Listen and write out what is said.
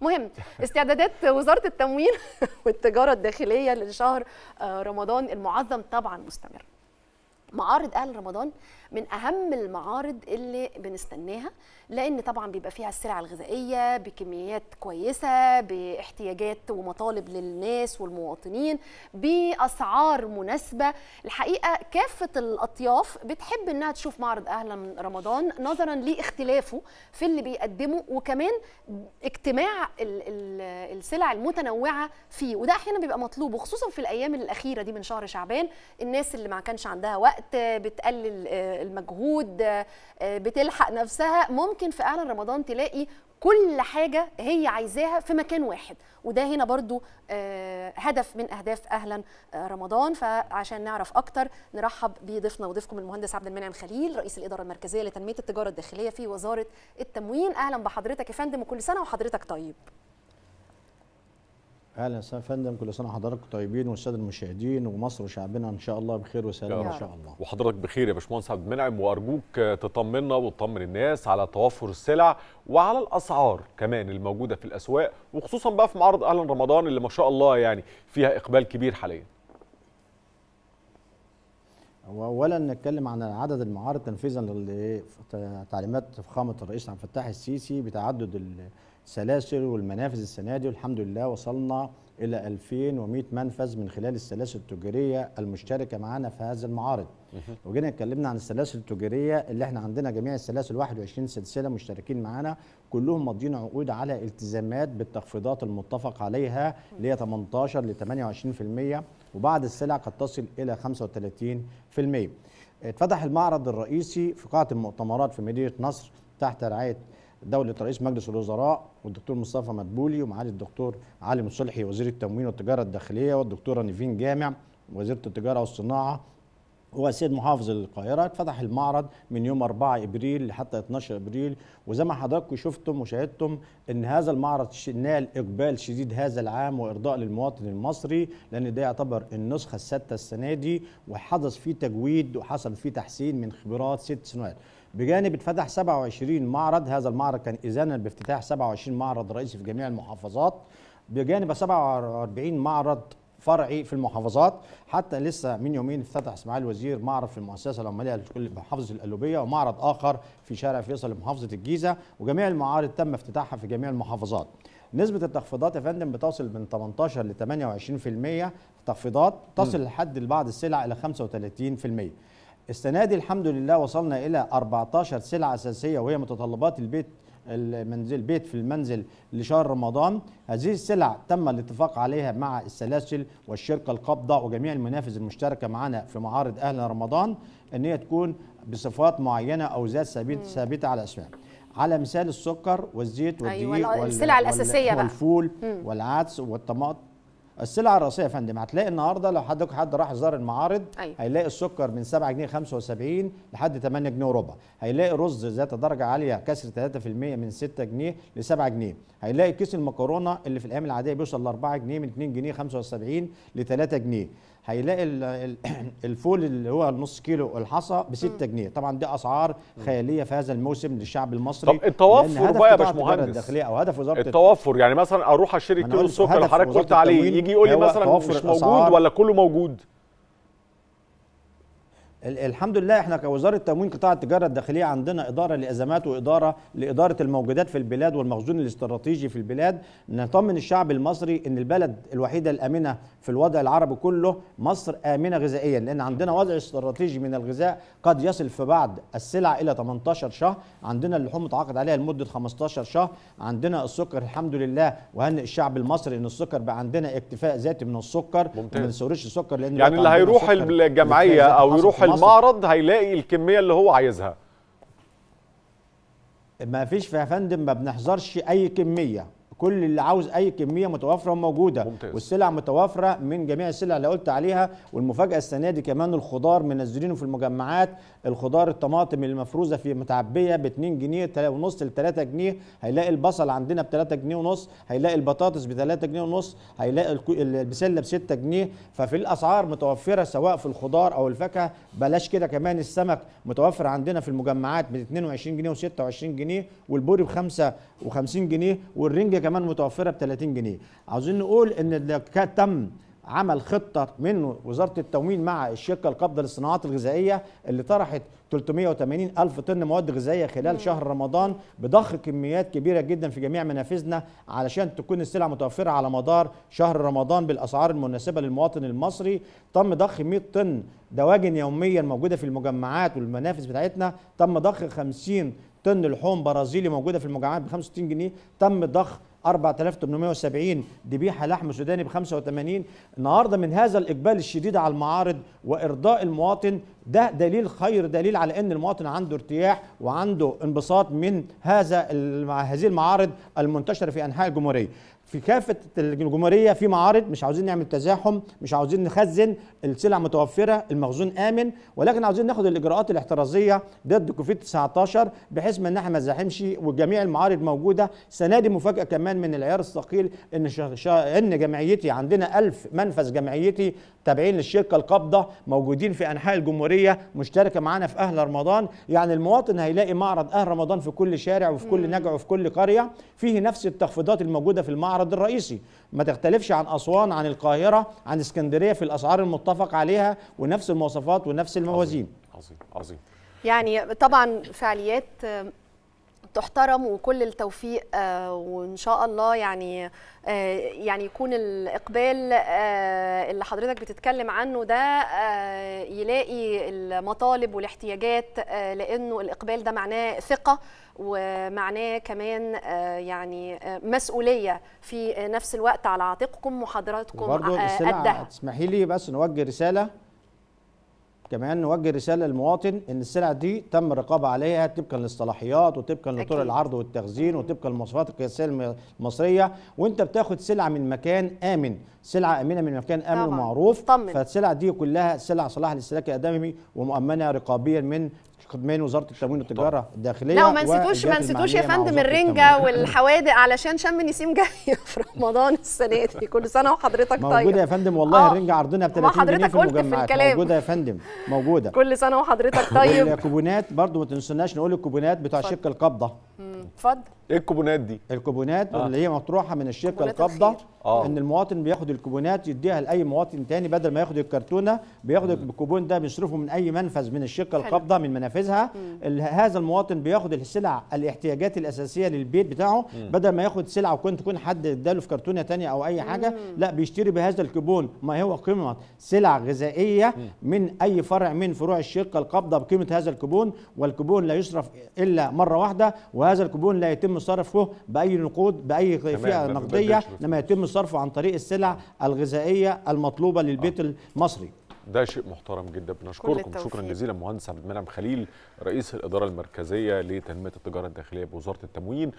مهم. استعدادات وزارة التموين والتجارة الداخلية لشهر آه، رمضان المعظم طبعا مستمر معارض أهل رمضان من أهم المعارض اللي بنستناها لأن طبعا بيبقى فيها السلع الغذائية بكميات كويسة باحتياجات ومطالب للناس والمواطنين بأسعار مناسبة. الحقيقة كافة الأطياف بتحب إنها تشوف معرض أهل رمضان نظرا لإختلافه في اللي بيقدمه وكمان اجتماع ال- ال- السلع المتنوعة فيه وده أحيانا بيبقى مطلوب وخصوصا في الأيام الأخيرة دي من شهر شعبان الناس اللي ما كانش عندها وقت آه، بتقلل آه، المجهود آه، بتلحق نفسها. ممكن في اعلان رمضان تلاقي كل حاجة هي عايزاها في مكان واحد وده هنا برضو هدف من أهداف أهلا آه، رمضان. فعشان نعرف أكتر نرحب بضيفنا وضيفكم المهندس عبد المنعم خليل رئيس الإدارة المركزية لتنمية التجارة الداخلية في وزارة التموين. أهلا بحضرتك يا فندم وكل سنة وحضرتك طيب. أهلا وسهلا يا فندم كل سنة وحضراتكم طيبين والسادة المشاهدين ومصر وشعبنا إن شاء الله بخير وسلام يا إن شاء. الله وحضرتك بخير يا باشمهندس عبد المنعم وأرجوك تطمنا وتطمن الناس على توفر السلع وعلى الأسعار كمان الموجودة في الأسواق وخصوصا بقى في معرض أهلا رمضان اللي ما شاء الله يعني فيها إقبال كبير حاليا واولا نتكلم عن عدد المعارض تنفيذا لتعليمات فخامة الرئيس عبد الفتاح السيسي بتعدد السلاسل والمنافذ السنة دي والحمد لله وصلنا إلى 2100 منفذ من خلال السلاسل التجارية المشتركة معانا في هذه المعارض. وجينا اتكلمنا عن السلاسل التجارية اللي إحنا عندنا جميع السلاسل 21 سلسلة مشتركين معانا كلهم ماضيين عقود على التزامات بالتخفيضات المتفق عليها اللي هي 18 ل 28% وبعض السلع قد تصل إلى 35% اتفتح المعرض الرئيسي في قاعة المؤتمرات في مدينة نصر تحت رعاية دولة رئيس مجلس الوزراء والدكتور مصطفى مدبولي ومعالي الدكتور علي مصلحي وزير التموين والتجارة الداخلية والدكتورة نيفين جامع وزيرة التجارة والصناعة وسيد محافظ القاهرة. اتفتح المعرض من يوم 4 إبريل لحتى 12 إبريل. وزي ما حضراتكم شفتم وشاهدتم إن هذا المعرض نال إقبال شديد هذا العام وإرضاء للمواطن المصري لأن ده يعتبر النسخة السادسة السنة دي وحدث فيه تجويد وحصل فيه تحسين من خبرات ست سنوات. بجانب اتفتح 27 معرض هذا المعرض كان اذانا بافتتاح 27 معرض رئيسي في جميع المحافظات. بجانب 47 معرض فرعي في المحافظات. حتى لسه من يومين افتتح إسماعيل الوزير معرض في المؤسسة العمالية لكل محافظه القلوبيه ومعرض آخر في شارع فيصل لمحافظه الجيزة. وجميع المعارض تم افتتاحها في جميع المحافظات. نسبة التخفيضات يا فندم بتصل من 18 ل 28% تخفيضات تصل لحد بعض السلع إلى 35%. السنة دي الحمد لله وصلنا إلى 14 سلعة أساسية وهي متطلبات البيت المنزل بيت في المنزل لشهر رمضان. هذه السلع تم الاتفاق عليها مع السلاسل والشركة القابضة وجميع المنافذ المشتركة معنا في معارض أهل رمضان إن هي تكون بصفات معينة أو ذات ثابت ثابتة على أسماء. على مثال السكر والزيت والدقيق أيوة، وال- السلع وال- الأساسية بقى. والفول والعدس والطماطم السلع الرئيسية يا فندم هتلاقي النهارده لو حضرتك حد راح زار المعارض أيوة. هيلاقي السكر من 7 جنيه 75 لحد 8 جنيه وربع. هيلاقي رز ذات درجة عالية كسر 3% من 6 جنيه ل 7 جنيه. هيلاقي كيس المكرونة اللي في الأيام العادية بيوصل ل 4 جنيه من 2 جنيه 75 ل 3 جنيه. هيلاقي ال- ال- الفول اللي هو النص كيلو الحصى ب 6 جنيه. طبعا دي أسعار خيالية في هذا الموسم للشعب المصري. طب التوفر بقى يا باشمهندس. الداخلية أو هدف وزارة التوفر يعني مثلا أروح أشتري كيلو السكر اللي حضرتك قلت عليه يجي يقول لي هو مثلا مش موجود. ولا كله موجود؟ الحمد لله إحنا كوزارة تموين قطاع التجارة الداخلية عندنا إدارة لأزمات وإدارة لإدارة الموجودات في البلاد والمخزون الاستراتيجي في البلاد نطمن الشعب المصري إن البلد الوحيدة الآمنة في الوضع العربي كله مصر آمنة غذائيا لأن عندنا وضع استراتيجي من الغذاء قد يصل في بعض السلع إلى 18 شهر عندنا اللحوم متعاقد عليها لمدة 15 شهر عندنا السكر الحمد لله وهنئ الشعب المصري إن السكر بقى عندنا اكتفاء ذاتي من السكر ممتاز. نستوردش السكر لأن يعني اللي هيروح الجمعية أو يروح. المعرض هيلاقي الكمية اللي هو عايزها. ما فيش يا فندم ما بنحذرش أي كمية. كل اللي عاوز أي كمية متوفره وموجوده ممتاز. والسلع متوفره من جميع السلع اللي قلت عليها. والمفاجأة السنة دي كمان الخضار منزلينه في المجمعات. الخضار الطماطم المفروزه في متعبية ب 2 جنيه ونص ل 3 جنيه. هيلاقي البصل عندنا ب 3 جنيه ونص. هيلاقي البطاطس ب 3 جنيه ونص. هيلاقي البسلة ب 6 جنيه. ففي الأسعار متوفرة سواء في الخضار أو الفاكهة. بلاش كده كمان السمك متوفر عندنا في المجمعات ب 22 جنيه و26 جنيه. والبوري ب 55 جنيه. والرنجة كمان متوفرة ب 30 جنيه. عاوزين نقول إن اللي تم عمل خطة من وزارة التموين مع الشركة القابضه للصناعات الغذائية اللي طرحت 380 ألف طن مواد غذائية خلال شهر رمضان بضخ كميات كبيرة جدا في جميع منافذنا علشان تكون السلع متوفرة على مدار شهر رمضان بالأسعار المناسبة للمواطن المصري. تم ضخ 100 طن دواجن يوميا موجودة في المجمعات والمنافذ بتاعتنا. تم ضخ 50 طن لحوم برازيلي موجودة في المجمعات ب 65 جنيه. تم ضخ 4870 ذبيحة لحم سوداني ب 85 النهارده من هذا الإقبال الشديد على المعارض وإرضاء المواطن ده دليل خير دليل على إن المواطن عنده ارتياح وعنده انبساط من هذا هذه المعارض المنتشرة في أنحاء الجمهورية. في كافة الجمهورية في معارض مش عاوزين نعمل تزاحم مش عاوزين نخزن السلع متوفرة المخزون آمن ولكن عاوزين ناخد الإجراءات الاحترازية ضد كوفيد 19 بحيث ما إن إحنا ما نزاحمش وجميع المعارض موجودة. السنة دي مفاجأة كمان من العيار الثقيل إن شا... إن جمعيتي عندنا 1000 منفذ جمعيتي تابعين للشركة القابضة موجودين في أنحاء الجمهورية مشتركة معانا في أهل رمضان. يعني المواطن هيلاقي معرض أهل رمضان في كل شارع وفي كل نجع وفي كل قرية. فيه نفس التخفيضات الموجودة في المعرض الرئيسي. ما تختلفش عن أسوان عن القاهرة عن اسكندرية في الأسعار المتفق عليها ونفس المواصفات ونفس الموازين. عظيم عظيم. يعني طبعا فعاليات تحترم وكل التوفيق آه وإن شاء الله يعني آه يعني يكون الإقبال آه اللي حضرتك بتتكلم عنه ده يلاقي المطالب والاحتياجات لأنه الإقبال ده معناه ثقة ومعناه كمان يعني مسؤولية في نفس الوقت على عاتقكم وحضراتكم قدها. تسمحي لي بس نوجه رسالة؟ كمان نوجه رسالة للمواطن إن السلع دي تم الرقابه عليها طبقا للصلاحيات وطبقا لطرق العرض والتخزين وطبقا للمواصفات القياسية المصرية وأنت بتاخد سلعة من مكان آمن سلعة آمنة من مكان آمن طبعاً. ومعروف. فالسلع دي كلها سلع صلاح للاستهلاك الادمي ومؤمنة رقابيا من من وزارة التموين والتجارة الداخلية لا وما نسيتوش ما نسيتوش يا فندم الرنجة والحوادق علشان شم نسيم جاي في رمضان السنة دي. كل سنة وحضرتك طيب. موجودة يا فندم والله آه. الرنجة عرضنا ب ما 30 جنيه حضرتك في قلت في المجمعات. الكلام. موجودة يا فندم موجودة. كل سنة وحضرتك طيب. الكوبونات برضو ما تنسوناش نقول الكوبونات. الشركة القابضة. مم، اتفضل. إيه الكوبونات دي؟ الكوبونات آه. اللي هي مطروحة من الشركة القابضه. آه. إن المواطن بياخد الكوبونات يديها لأي مواطن تاني بدل ما ياخد الكرتونة بياخد الكوبون ده بيصرفه من أي منفذ من الشركة. القابضه من منافذها. هذا المواطن بياخد السلع الاحتياجات الأساسية للبيت بتاعه. بدل ما ياخد سلعه وكنت تكون حد اداله في كرتونة تانية أو أي حاجة لا بيشتري بهذا الكوبون. ما هو قيمة؟ سلع غذائية من أي فرع من فروع الشركة القابضه بقيمة هذا الكوبون. والكوبون لا يصرف إلا مرة واحدة وهذا الكوبون لا يتم صرفه بأي نقود بأي فئة نقدية. إنما يتم صرفه عن طريق السلع الغذائية المطلوبة للبيت المصري. ده شيء محترم جدا. بنشكركم. شكرا جزيلا مهندس عبد المنعم خليل رئيس الإدارة المركزية لتنمية التجارة الداخلية بوزارة التموين.